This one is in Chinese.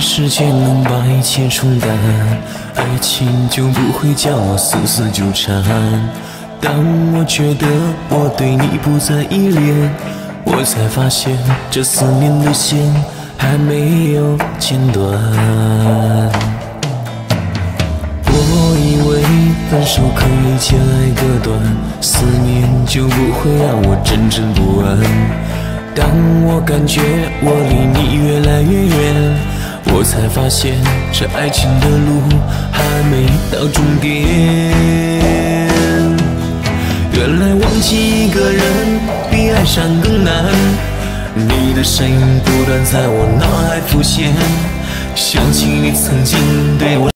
世界能把一切冲淡，爱情就不会将我死死纠缠。当我觉得我对你不再依恋，我才发现这思念的线还没有剪断。我以为分手可以将爱割断，思念就不会让我怔怔不安。当我感觉我离你越来越远，我才发现这爱情的路还没到终点。原来忘记一个人比爱上更难，你的身影不断在我脑海浮现，想起你曾经对我。